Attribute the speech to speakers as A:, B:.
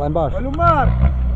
A: Lá embaixo.
B: Olha o mar!